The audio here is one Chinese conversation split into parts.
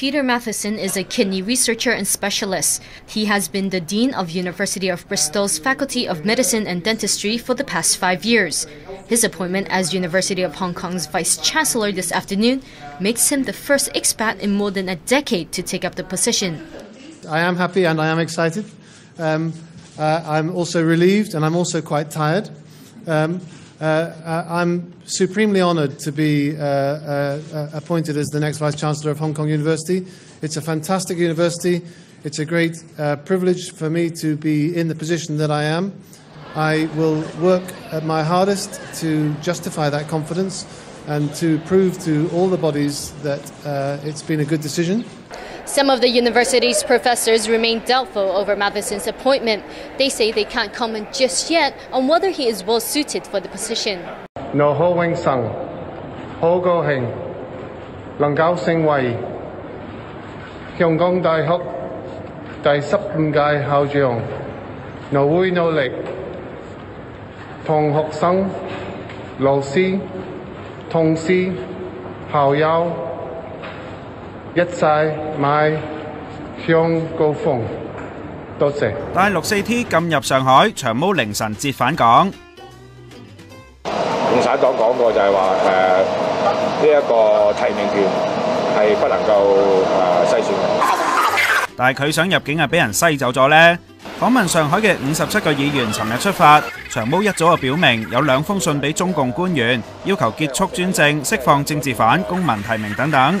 Peter Matheson is a kidney researcher and specialist. He has been the Dean of University of Bristol's Faculty of Medicine and Dentistry for the past five years. His appointment as University of Hong Kong's Vice Chancellor this afternoon makes him the first expat in more than a decade to take up the position. I am happy and I am excited. Um, uh, I'm also relieved and I'm also quite tired. Um, uh, I'm supremely honoured to be uh, uh, appointed as the next Vice Chancellor of Hong Kong University. It's a fantastic university. It's a great uh, privilege for me to be in the position that I am. I will work at my hardest to justify that confidence and to prove to all the bodies that uh, it's been a good decision. Some of the university's professors remain doubtful over Matheson's appointment. They say they can't comment just yet on whether he is well suited for the position. No Ho Wing Sung, Ho Go Gao Sing Gong Dai Hok, Dai Sub Gai Hao No Wui No Tong Hok Sung, Lo Si, Tong Si, Hao Yao, 一齊邁向高峰。多谢。但係六四 T 禁入上海，長毛凌晨折返港。共產黨講過就係話誒呢一個提名權係不能夠誒篩選嘅。但係佢想入境係俾人篩走咗呢？訪問上海嘅五十七個議員，尋日出發，長毛一早就表明有兩封信俾中共官員，要求結束專政、釋放政治犯、公民提名等等，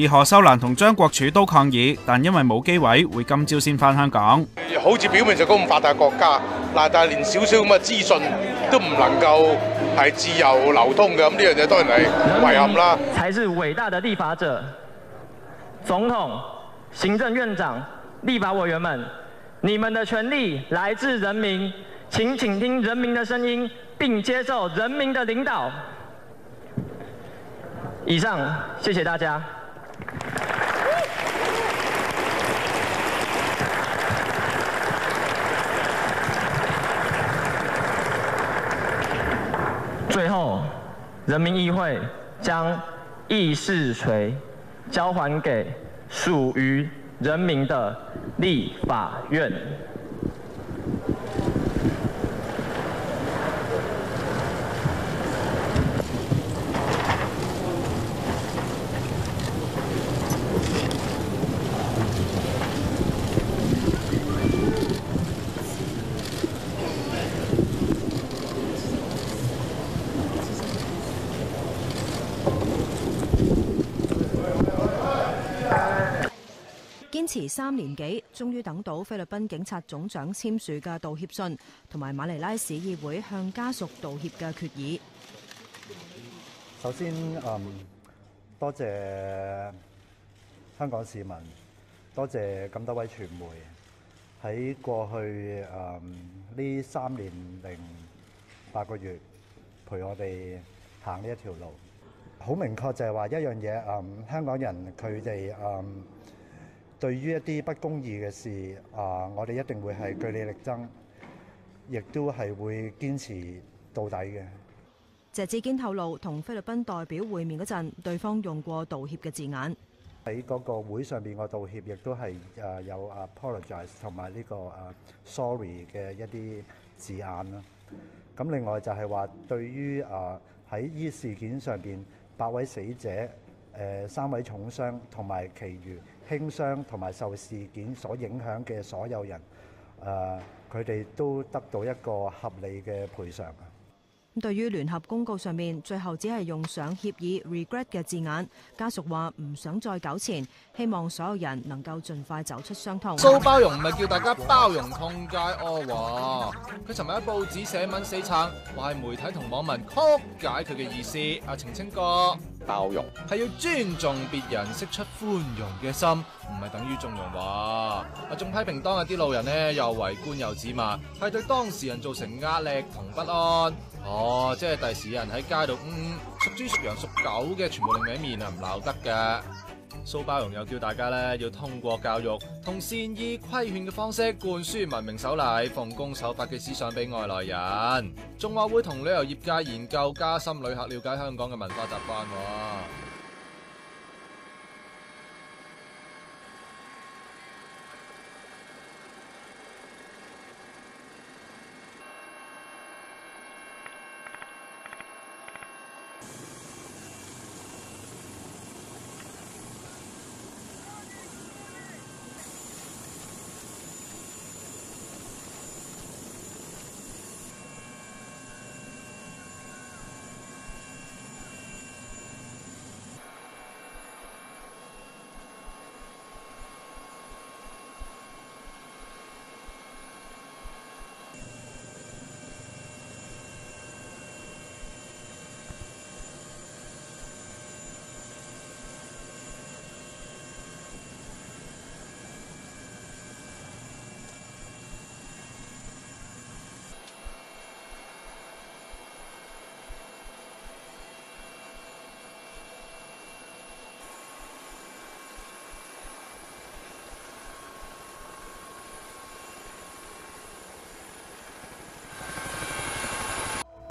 而何秀蘭同張國柱都抗議，但因為冇機位，會今朝先返香港。好似表面上咁發達國家，嗱，但係連少少咁嘅資訊都唔能夠係自由流通嘅，咁呢樣嘢當然係遺憾啦。才是偉大的立法者，總統、行政院長、立法委員們，你們的權利來自人民，請傾聽人民的聲音，並接受人民的領導。以上，謝謝大家。最后，人民议会将议事锤交还给属于人民的立法院。持三年幾，終於等到菲律賓警察總長簽署嘅道歉信，同埋馬尼拉市議會向家屬道歉嘅決議。首先，嗯，多謝香港市民，多謝咁多位傳媒喺過去嗯呢三年零八個月陪我哋行呢一條路。好明確就係話一樣嘢，嗯，香港人佢哋嗯。對於一啲不公義嘅事，啊，我哋一定會係據理力爭，亦都係會堅持到底嘅。謝志堅透露，同菲律賓代表會面嗰陣，對方用過道歉嘅字眼。喺嗰個會上邊我道歉，亦都係誒有 apologize 同埋呢個誒 sorry 嘅一啲字眼啦。咁另外就係話，對於誒喺呢事件上邊八位死者，誒三位重傷同埋其餘輕傷同埋受事件所影響嘅所有人，誒佢哋都得到一個合理嘅賠償。對於聯合公告上面最後只係用上協議 regret 嘅字眼，家屬話唔想再糾纏，希望所有人能夠盡快走出傷痛。蘇包容唔係叫大家包容痛街哦，哇！佢尋日喺報紙寫文死撐，話係媒體同網民曲解佢嘅意思。阿澄清哥，包容係要尊重別人，釋出寬容嘅心，唔係等於縱容話。阿仲批評當日啲路人呢，又圍觀又指罵，係對當事人造成壓力同不安。哦，即系第时有人喺街度，嗯，属猪属羊、属狗嘅，全部另一面啊，唔闹得嘅。苏包容又叫大家咧要通过教育同善意规劝嘅方式灌输文明守礼、奉公守法嘅思想俾外来人，仲话会同旅游业界研究加深旅客了解香港嘅文化習慣。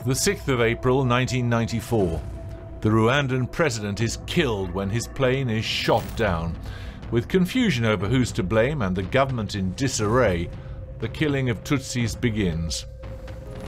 The 6th of April 1994. The Rwandan president is killed when his plane is shot down. With confusion over who's to blame and the government in disarray, the killing of Tutsis begins.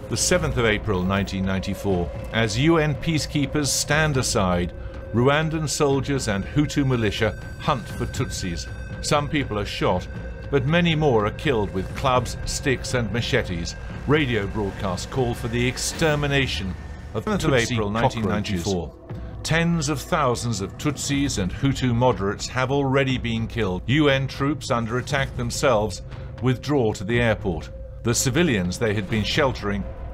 The 7th of April 1994. As UN peacekeepers stand aside, Rwandan soldiers and Hutu militia hunt for Tutsis. Some people are shot, but many more are killed with clubs, sticks, and machetes. Radio broadcasts call for the extermination of Tutsi April 1994. Tens of thousands of Tutsis and Hutu moderates have already been killed. UN troops under attack themselves withdraw to the airport. The civilians they had been sheltering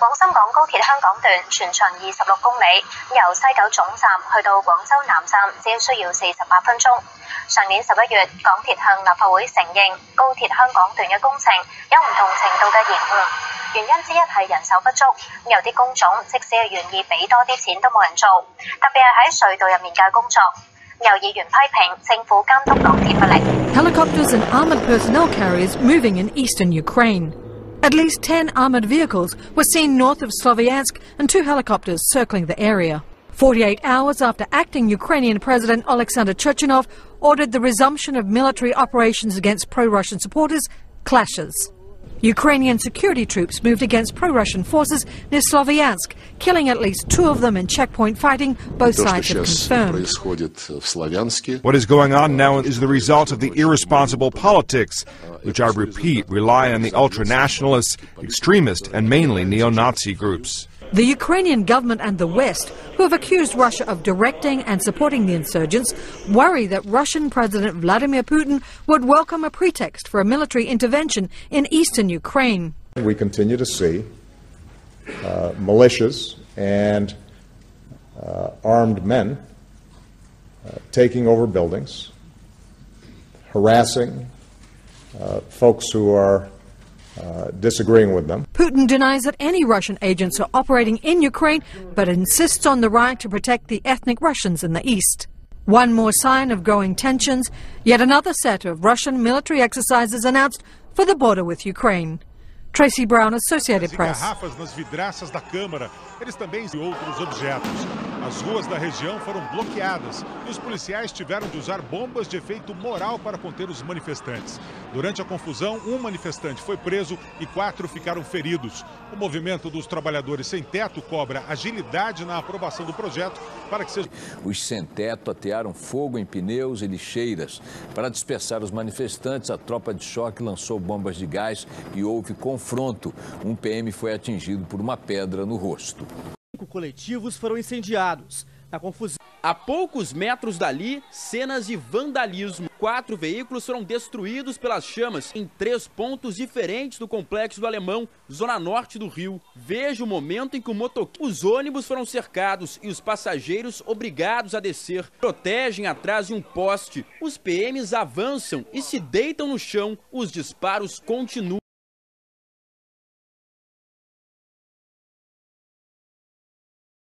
廣深港高鐵香港段全長二十六公里，由西九總站去到廣州南站只需要四十八分鐘。上年十一月，港鐵向立法會承認高鐵香港段嘅工程有唔同程度嘅延誤。原因之一係人手不足，有啲工種即使係願意俾多啲錢都冇人做，特別係喺隧道入面嘅工作。有議員批評政府監督港鐵不力。Helicopters and armored personnel carriers moving in eastern Ukraine. At least 10 armored vehicles were seen north of Sloviansk and two helicopters circling the area. 48 hours after acting Ukrainian President Alexander Churchinov ordered the resumption of military operations against pro-Russian supporters, clashes. Ukrainian security troops moved against pro-Russian forces near Sloviansk, killing at least two of them in checkpoint fighting, both sides have confirmed. What is going on now is the result of the irresponsible politics, which I repeat rely on the ultra-nationalist, extremist and mainly neo-Nazi groups. The Ukrainian government and the West, who have accused Russia of directing and supporting the insurgents, worry that Russian President Vladimir Putin would welcome a pretext for a military intervention in eastern Ukraine. We continue to see uh, militias and uh, armed men uh, taking over buildings, harassing uh, folks who are uh, disagreeing with them. Putin denies that any Russian agents are operating in Ukraine, but insists on the right to protect the ethnic Russians in the east. One more sign of growing tensions, yet another set of Russian military exercises announced for the border with Ukraine. Tracy Brown, Associated Press. Eles também e outros objetos. As ruas da região foram bloqueadas e os policiais tiveram de usar bombas de efeito moral para conter os manifestantes. Durante a confusão, um manifestante foi preso e quatro ficaram feridos. O movimento dos trabalhadores sem teto cobra agilidade na aprovação do projeto para que seja. Os sem teto atearam fogo em pneus e lixeiras. Para dispersar os manifestantes, a tropa de choque lançou bombas de gás e houve confronto. Um PM foi atingido por uma pedra no rosto. Cinco coletivos foram incendiados. Na confusão. A poucos metros dali, cenas de vandalismo. Quatro veículos foram destruídos pelas chamas em três pontos diferentes do complexo do Alemão, zona norte do Rio. Veja o momento em que o motoqueiro... Os ônibus foram cercados e os passageiros obrigados a descer. Protegem atrás de um poste. Os PMs avançam e se deitam no chão. Os disparos continuam.